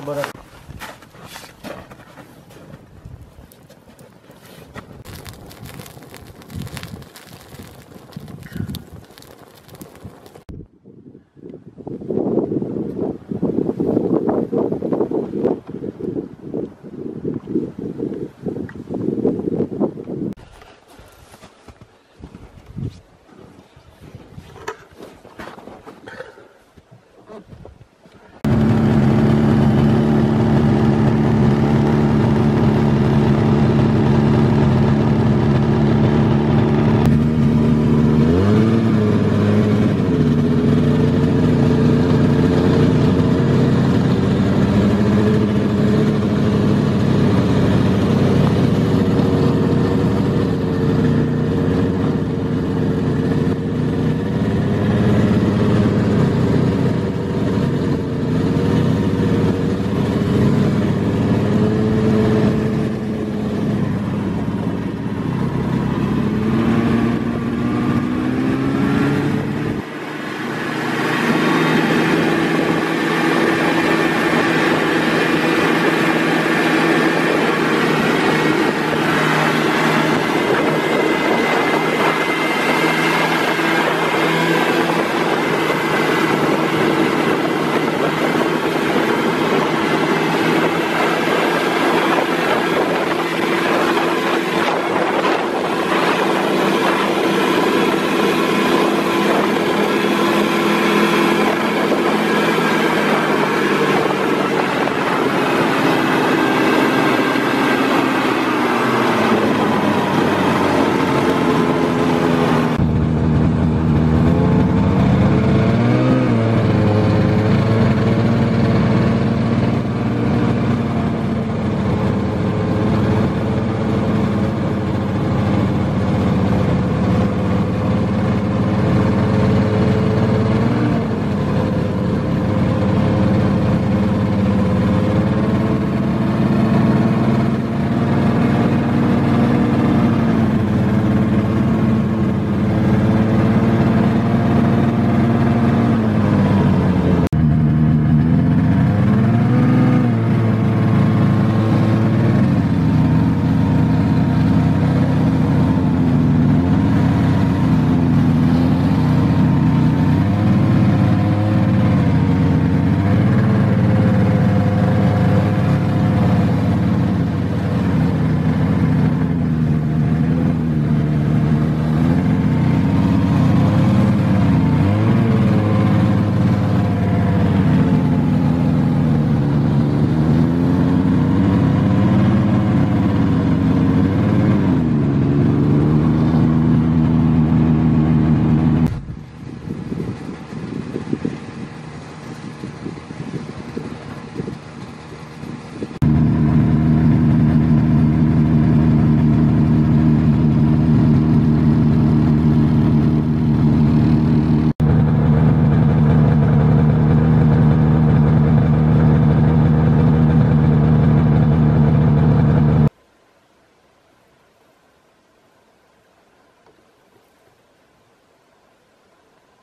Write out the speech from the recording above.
Bora.